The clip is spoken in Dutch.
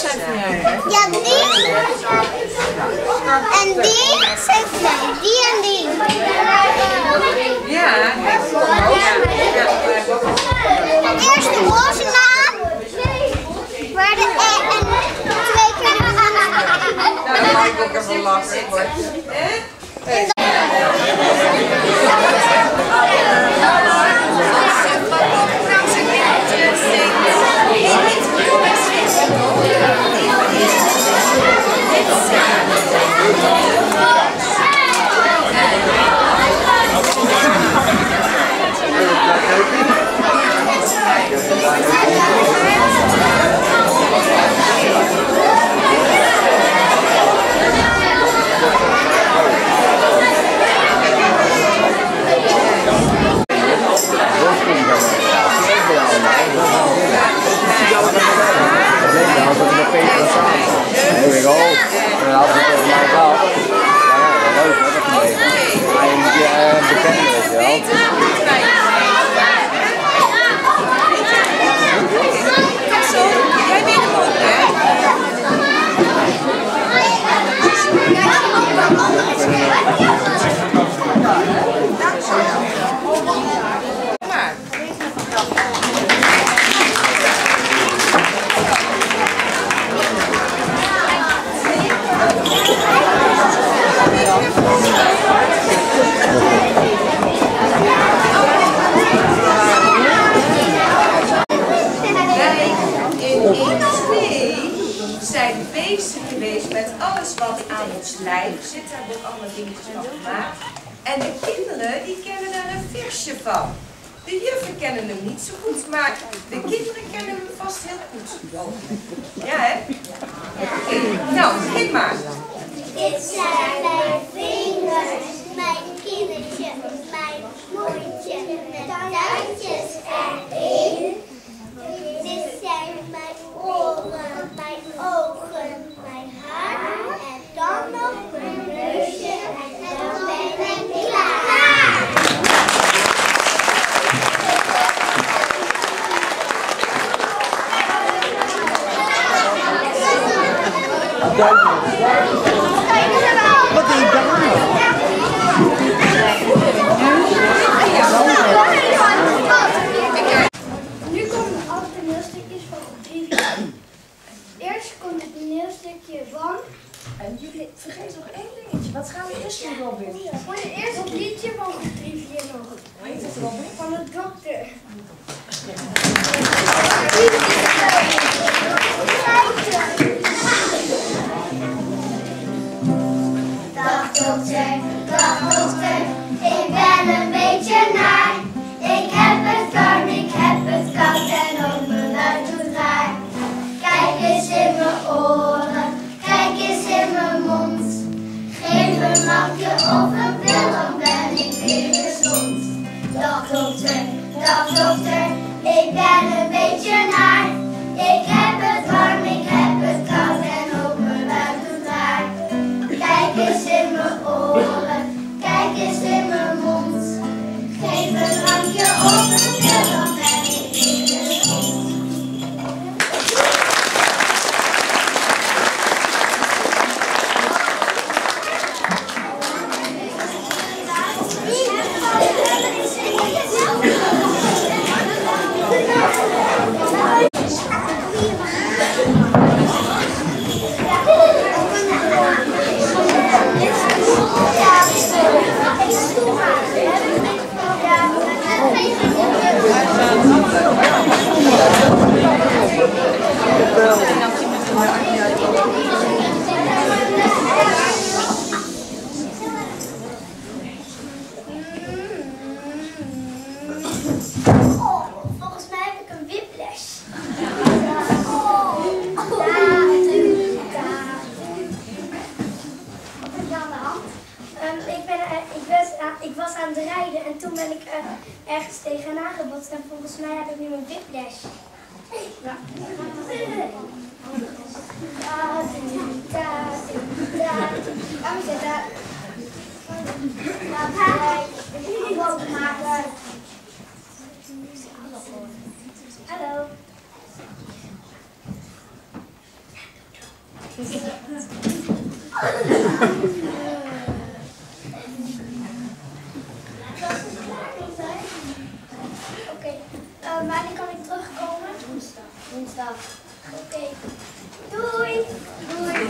zijn van jou. Ja, die. En die zijn mij. Die en die. Ja, Eerst de roze naam. Waar de E en twee keer. Nou, dan mag ik ook even lachen. hoor. Dan had ik met Peter samen. Nu ik ook. En dan had ik het mij gehad. Ja, leuk hè, dat een beetje. Maar je moet je eh, bekennen, weet je wel. Jij weet hem ook, hè? Maar. Wij in 1 zijn bezig geweest met alles wat aan ons lijf zit. Daar ook allemaal dingetjes van gemaakt. En de kinderen die kennen daar een versje van. De juffen kennen hem niet zo goed, maar de kinderen kennen hem vast heel goed. Ja, hè? Nou, begin maar. Dit zijn mijn vingers, mijn kindertje, mijn mondje met duimpjes erin. Dit zijn mijn oren, mijn ogen, mijn haar en dan nog mijn neusje en dan ben ik klaar. Doe je daar? Nu komen alle toneelstukjes van 3. Eerst komt het toneelstukje van. En jullie, vergeet nog één dingetje. Wat gaan we eerst doen, Robin? Voor je eerst het liedje van groep 3 4 nog. Heet het Robin? Van de dokter. Lapje of een dan ben ik weer gezond. Dag dokter, dag dokter, ik ben een beetje naar. Ik heb het warm, ik heb het koud en ook mijn buik doet. Kijk eens in mijn oren, kijk eens in mijn mond. Geef een drankje of een ergens tegenaan gebotst en volgens mij heb ik nu een whiplash. Ja. Maar Eh, wanneer kan ik terugkomen? Woensdag. Woensdag. Oké. Doei. Doei.